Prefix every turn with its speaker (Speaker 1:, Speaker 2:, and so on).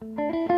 Speaker 1: Música